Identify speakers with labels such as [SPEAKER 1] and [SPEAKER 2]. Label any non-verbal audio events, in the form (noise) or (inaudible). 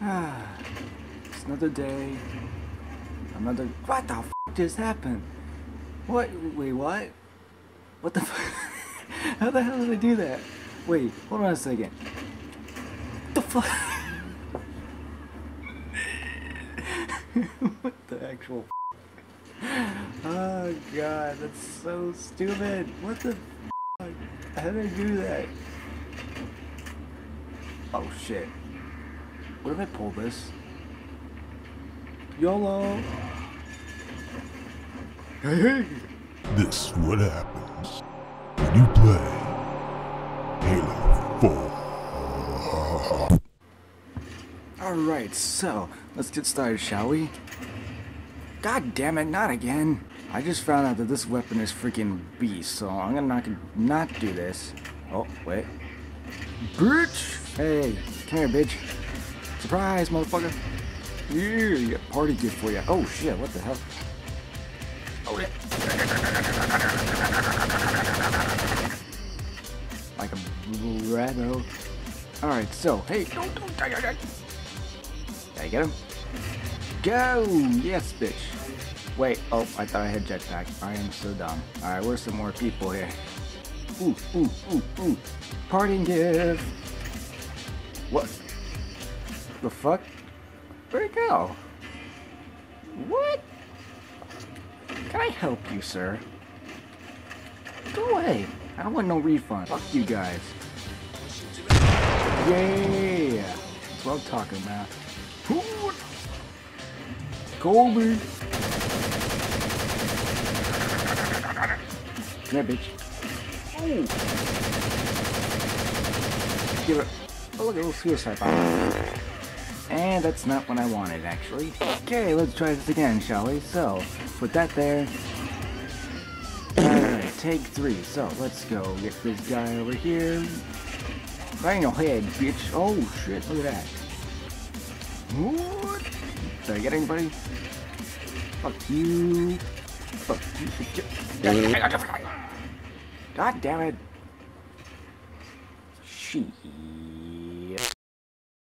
[SPEAKER 1] Ah, it's another day. Another. What the f just happened? What? Wait, what? What the f? (laughs) How the hell did I do that? Wait, hold on a second. What the fuck? (laughs) what the actual? Oh god, that's so stupid. What the? How did I do that? Oh shit. What if I pull this? YOLO! Hey, hey!
[SPEAKER 2] This what happens when you play Halo 4.
[SPEAKER 1] Alright, so, let's get started, shall we? God damn it, not again! I just found out that this weapon is freaking beast, so I'm gonna not, not do this. Oh, wait. Bitch! Hey, come here, bitch. Surprise, motherfucker! Yeah, you got a party gift for you. Oh shit, what the hell? Oh yeah. Like a ratto. Alright, so, hey, don't, don't, die, die, die. Did I get him? Go! Yes, bitch. Wait, oh, I thought I had jetpack. I am so dumb. Alright, where's some more people here? Ooh, ooh, ooh, ooh. Parting gift! What? The fuck? Where'd it go? What? Can I help you, sir? Go away. I don't want no refund. Fuck you guys. Yeah! That's what I'm talking about. Come here, bitch. Ooh. Give it. Oh, look, a little suicide bomb. And that's not what I wanted, actually. Okay, let's try this again, shall we? So, put that there. Alright, take three. So, let's go get this guy over here. Your head, bitch. Oh, shit, look at that. What? Did I get anybody? Fuck you. Fuck you. God damn it. She.